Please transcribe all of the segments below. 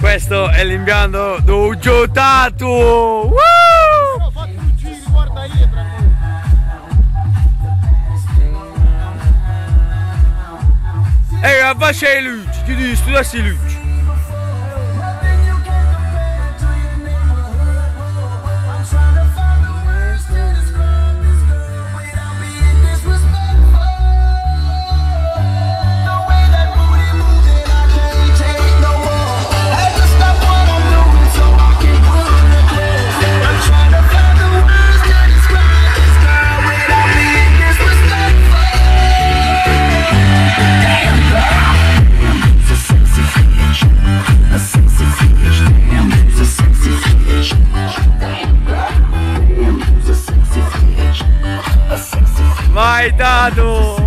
Questo è l'impianto Dojo Tatu! Woo! Ehi, abbassa i luci, ti devi studiare i luci. Vai, dado!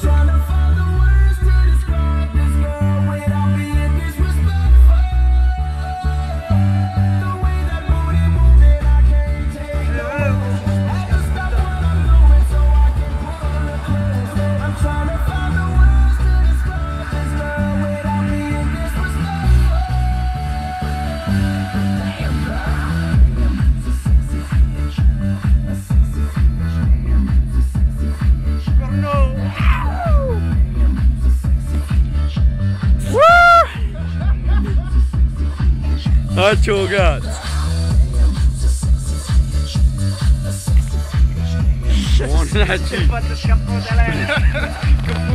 Trying to find Aç Oğat. Ona.